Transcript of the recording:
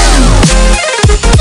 Yeah.